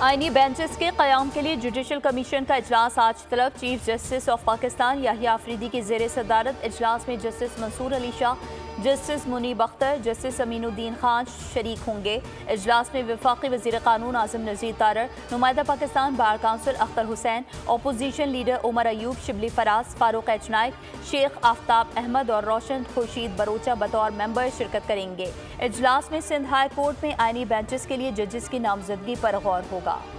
आईनी बेंचेस के क्याम के लिए जुडिशल कमीशन का अजलास आज तलब। Chief justice of Pakistan Yahya Afridi की जेर सदारत। अजलास में justice Mansoor Ali Shah, justice Munib Akhtar, justice Aminuddin Khan शरीक होंगे। अजलास में विफाकी वज़ीर कानून आज़म नजीर तारर, नुमाइंदा Pakistan bar council Akhtar Hussain opposition leader Omar Ayub, Shibli Faraz, Farooq एचनाइक Sheikh Aftab Ahmed और रोशन खुर्शीद बरोचा बतौर मेंबर शिरकत करेंगे। अजलास में सिंध हाई कोर्ट में आइनी बेंचेस के लिए जजेस की नामजदगी पर गौर होगा। 있습니까?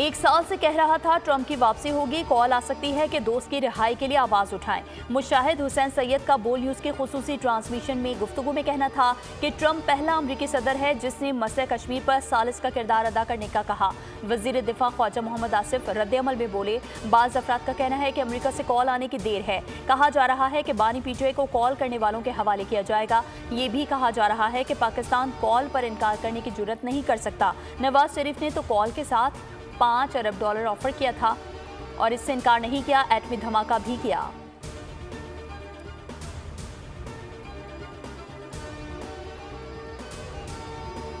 एक साल से कह रहा था ट्रंप की वापसी होगी। कॉल आ सकती है कि दोस्त की रिहाई के लिए आवाज़ उठाएँ। मुशाहिद हुसैन सैयद का बोल न्यूज़ के खसूसी ट्रांसमिशन में गुफ्तु में कहना था कि ट्रंप पहला अमरीकी सदर है, जिसने मसले कश्मीर पर सालिस का किरदार अदा करने का कहा। वज़ीर दिफा ख्वाजा मोहम्मद आसिफ रद्दमल में बोले, बाज अफराद का कहना है कि अमरीका से कॉल आने की देर है। कहा जा रहा है कि बानी पीटीए को कॉल करने वालों के हवाले किया जाएगा। ये भी कहा जा रहा है कि पाकिस्तान कॉल पर इनकार करने की ज़रूरत नहीं कर सकता। नवाज़ शरीफ ने तो कॉल के साथ पाँच अरब डॉलर ऑफ़र किया था और इससे इनकार नहीं किया एटमी धमाका भी किया।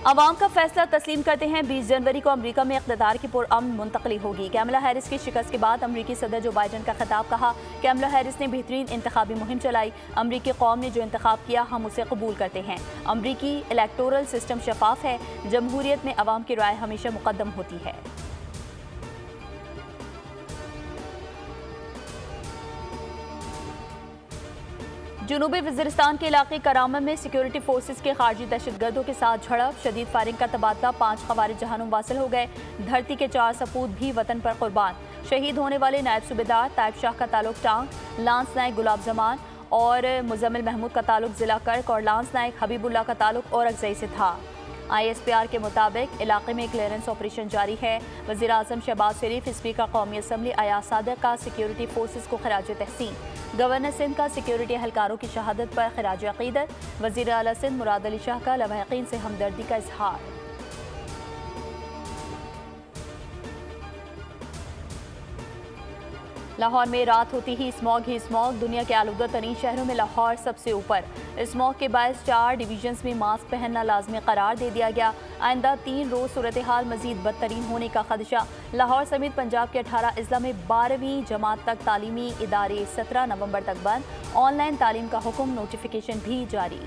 अवाम का फैसला तस्लीम करते हैं। 20 जनवरी को अमेरिका में इकतदार की पुरअमन मुंतकली होगी। कैमला हैरिस की शिकस्त के बाद अमरीकी सदर जो बाइडन का खिताब कहा, कैमला हैरिस ने बेहतरीन इंतबी मुहिम चलाई। अमरीकी कौम ने जो इंतखब किया, हम उसे कबूल करते हैं। अमरीकी इलेक्टोरल सिस्टम शफाफ है। जमहूरियत में अवाम की राय हमेशा मुकदम होती है। जनूबी वजरस्तान के इलाके करामा में सिक्योरिटी फोर्सेज के खारजी दहशत गर्दों के साथ झड़प। शदीद फायरिंग का तबादला, पाँच खबार जहानों वासिल हो गए। धरती के चार सपूत भी वतन पर कुर्बान। शहीद होने वाले नायब सूबेदार, तायब शाह का ताल्लुक टांग। लांस नायक गुलाब जमान और मुजमिल महमूद का ताल्लुक जिला कर्क और लांस नायक हबीबुल्ला का ताल्लुक और अगजई से था। आईएसपीआर के मुताबिक इलाके में क्लियरेंस ऑपरेशन जारी है। वजी अजम शहबाज शरीफ स्पीकर कौमी असम्बली अया सादक का सिक्योरिटी फोर्सेज को खराज तहसीन। गवर्नर सिंध का सिक्योरिटी अहलकारों की शहादत पर खराज अकीदत। वजी अला सिंध मुराद अली शाह का लवाकिन से हमदर्दी का इजहार। लाहौर में रात होती ही स्मॉग ही स्मॉग, दुनिया के आलूदा तरीन शहरों में लाहौर सबसे ऊपर। स्मॉग के बायस चार डिवीजन्स में मास्क पहनना लाजमी करार दे दिया गया। आइंदा तीन रोज सूरत हाल मजीद बदतरीन होने का खदशा। लाहौर समेत पंजाब के अठारह अजला में बारहवीं जमात तक तालीमी इदारे सत्रह नवंबर तक बंद। ऑनलाइन तालीम का हुक्म नोटिफिकेशन भी जारी।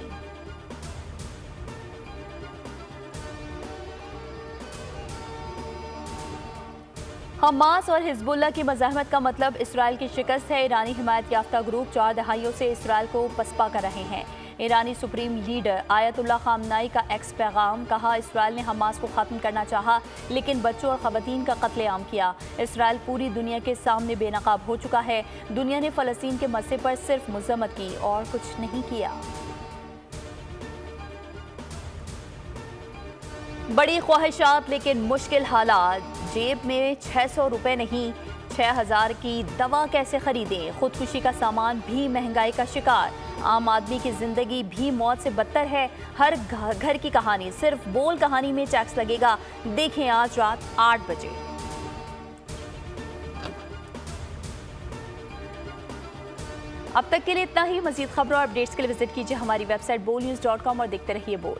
हमास और हिजबुल्ला की मजामत का मतलब इसराइल की शिकस्त है। ईरानी हिमायत याफ्ता ग्रुप चार दहाइयों से इसराइल को पसपा कर रहे हैं। ईरानी सुप्रीम लीडर आयतुल्ला खामनाई का एक्स पैगाम कहा, इसराइल ने हमास को ख़त्म करना चाहा, लेकिन बच्चों और ख़वान का कत्लेआम किया। इसराइल पूरी दुनिया के सामने बेनकाब हो चुका है। दुनिया ने फ़लस्तीन के मसले पर सिर्फ़ मजम्मत की और कुछ नहीं किया। बड़ी ख्वाहिशात, लेकिन मुश्किल हालात। जेब में छः सौ रुपये नहीं छः हज़ार की दवा कैसे खरीदें? खुदकुशी का सामान भी महँगाई का शिकार। आम आदमी की ज़िंदगी भी मौत से बदतर है। हर घर की कहानी, सिर्फ़ बोल कहानी में टैक्स लगेगा। देखें आज रात आठ बजे। अब तक के लिए इतना ही। मजीद खबरों और अपडेट्स के लिए विज़िट कीजिए हमारी वेबसाइट बोल न्यूज़ डॉट कॉम और देखते रहिए बोल।